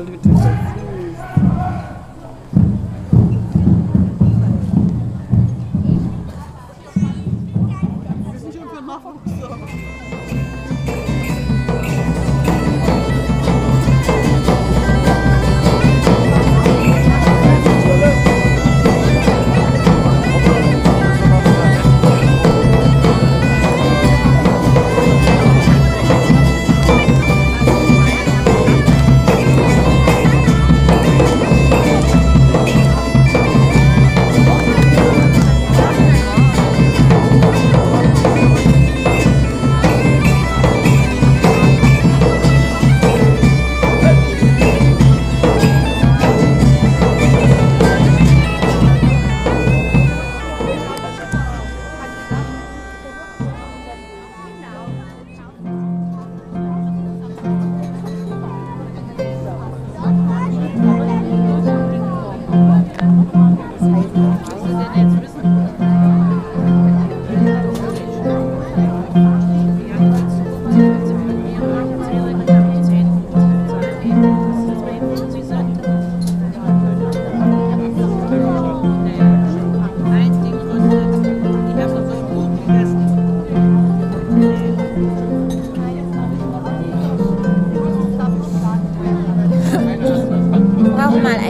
Saint-Louis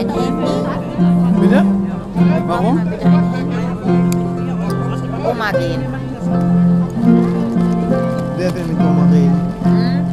Bitte? Warum? Oma gehen. Wer will mit Oma reden? Hm?